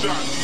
shot.